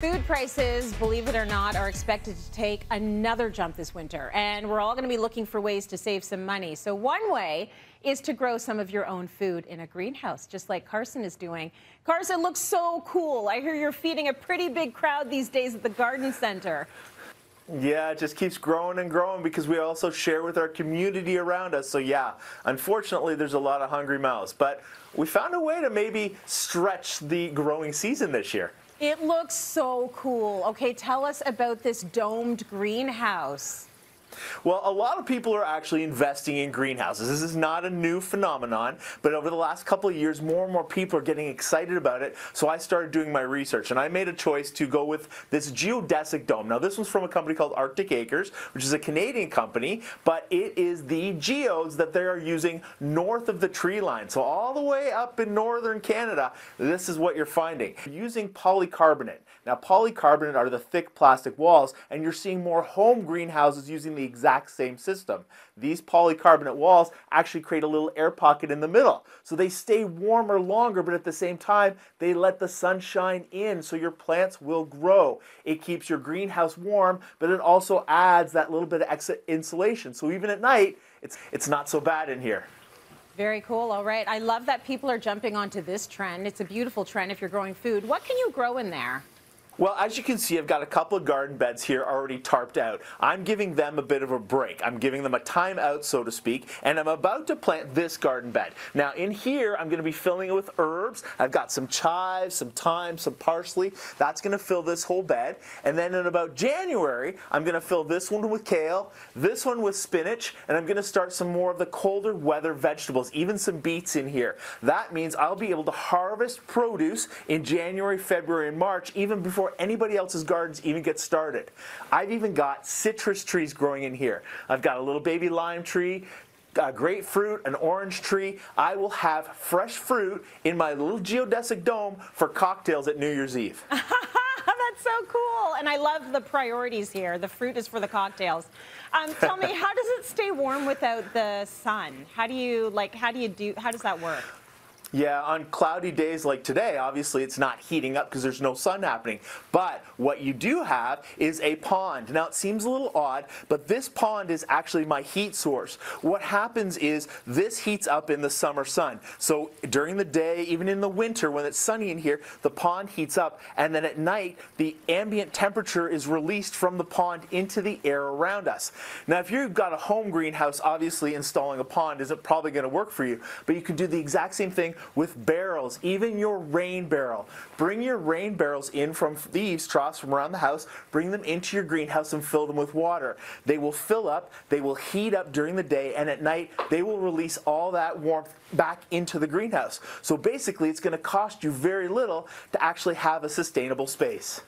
Food prices, believe it or not, are expected to take another jump this winter, and we're all going to be looking for ways to save some money. So, one way is to grow some of your own food in a greenhouse, just like Carson is doing. Carson looks so cool. I hear you're feeding a pretty big crowd these days at the garden center. Yeah, it just keeps growing and growing because we also share with our community around us. So, yeah, unfortunately, there's a lot of hungry mouths, but we found a way to maybe stretch the growing season this year. It looks so cool. Okay, tell us about this domed greenhouse. Well, a lot of people are actually investing in greenhouses. This is not a new phenomenon, but over the last couple of years, more and more people are getting excited about it. So I started doing my research, and I made a choice to go with this geodesic dome. Now, this one's from a company called Arctic Acres, which is a Canadian company, but it is the geodes that they are using north of the tree line. So all the way up in northern Canada, this is what you're finding. Using polycarbonate. Now, polycarbonate are the thick plastic walls, and you're seeing more home greenhouses using the exact same system. These polycarbonate walls actually create a little air pocket in the middle. So they stay warmer longer, but at the same time, they let the sunshine in so your plants will grow. It keeps your greenhouse warm, but it also adds that little bit of insulation. So even at night, it's, it's not so bad in here. Very cool. All right. I love that people are jumping onto this trend. It's a beautiful trend if you're growing food. What can you grow in there? Well, as you can see, I've got a couple of garden beds here already tarped out. I'm giving them a bit of a break. I'm giving them a time out, so to speak, and I'm about to plant this garden bed. Now, in here, I'm going to be filling it with herbs. I've got some chives, some thyme, some parsley. That's going to fill this whole bed. And then in about January, I'm going to fill this one with kale, this one with spinach, and I'm going to start some more of the colder weather vegetables, even some beets in here. That means I'll be able to harvest produce in January, February, and March, even before before anybody else's gardens even get started. I've even got citrus trees growing in here. I've got a little baby lime tree, a grapefruit, an orange tree. I will have fresh fruit in my little geodesic dome for cocktails at New Year's Eve. That's so cool. And I love the priorities here. The fruit is for the cocktails. Um, tell me, how does it stay warm without the sun? How do you like? How do you do? How does that work? Yeah, on cloudy days like today, obviously it's not heating up because there's no sun happening. But what you do have is a pond. Now it seems a little odd, but this pond is actually my heat source. What happens is this heats up in the summer sun. So during the day, even in the winter when it's sunny in here, the pond heats up and then at night the ambient temperature is released from the pond into the air around us. Now if you've got a home greenhouse, obviously installing a pond isn't probably going to work for you, but you can do the exact same thing with barrels, even your rain barrel. Bring your rain barrels in from these troughs from around the house, bring them into your greenhouse and fill them with water. They will fill up, they will heat up during the day, and at night they will release all that warmth back into the greenhouse. So basically, it's going to cost you very little to actually have a sustainable space.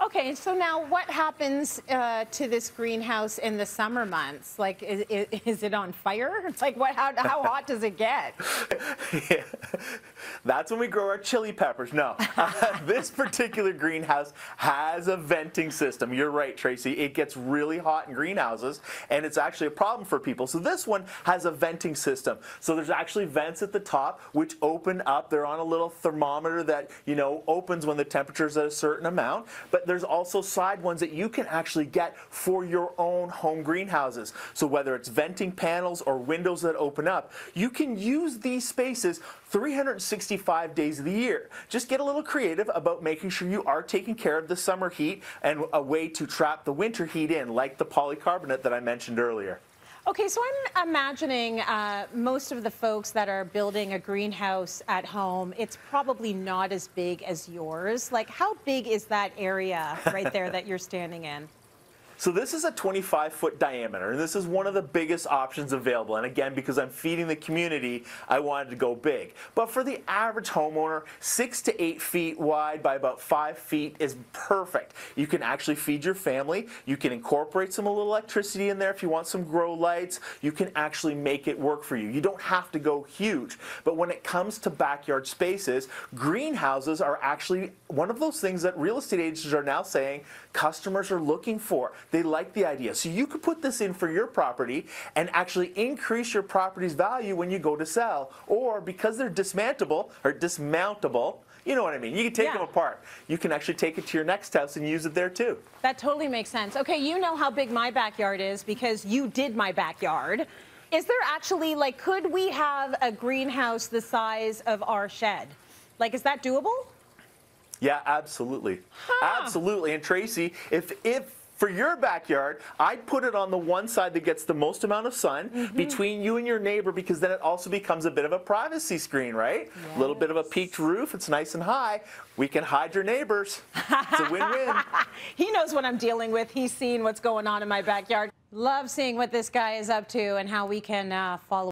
Okay, so now what happens uh, to this greenhouse in the summer months? Like, is, is it on fire? It's like, what? How, how hot does it get? yeah. That's when we grow our chili peppers. No, this particular greenhouse has a venting system. You're right, Tracy. It gets really hot in greenhouses, and it's actually a problem for people. So this one has a venting system. So there's actually vents at the top which open up. They're on a little thermometer that you know opens when the temperature is at a certain amount. But there's also side ones that you can actually get for your own home greenhouses. So whether it's venting panels or windows that open up, you can use these spaces 365 days of the year. Just get a little creative about making sure you are taking care of the summer heat and a way to trap the winter heat in, like the polycarbonate that I mentioned earlier. Okay, so I'm imagining uh, most of the folks that are building a greenhouse at home, it's probably not as big as yours. Like, how big is that area right there that you're standing in? So this is a 25 foot diameter, and this is one of the biggest options available. And again, because I'm feeding the community, I wanted to go big. But for the average homeowner, six to eight feet wide by about five feet is perfect. You can actually feed your family. You can incorporate some little electricity in there if you want some grow lights. You can actually make it work for you. You don't have to go huge. But when it comes to backyard spaces, greenhouses are actually one of those things that real estate agents are now saying customers are looking for. They like the idea. So you could put this in for your property and actually increase your property's value when you go to sell. Or because they're dismantleable or dismountable, You know what I mean? You can take Yeah. them apart. You can actually take it to your next house and use it there too. That totally makes sense. Okay, you know how big my backyard is because you did my backyard. Is there actually, like, could we have a greenhouse the size of our shed? Like, is that doable? Yeah, absolutely. Absolutely. And Tracy, if if for your backyard, I'd put it on the one side that gets the most amount of sun Mm-hmm. between you and your neighbor because then it also becomes a bit of a privacy screen, right? A little bit of a peaked roof, it's nice and high. We can hide your neighbors. It's a win-win. He knows what I'm dealing with. He's seen what's going on in my backyard. Love seeing what this guy is up to and how we can uh, follow.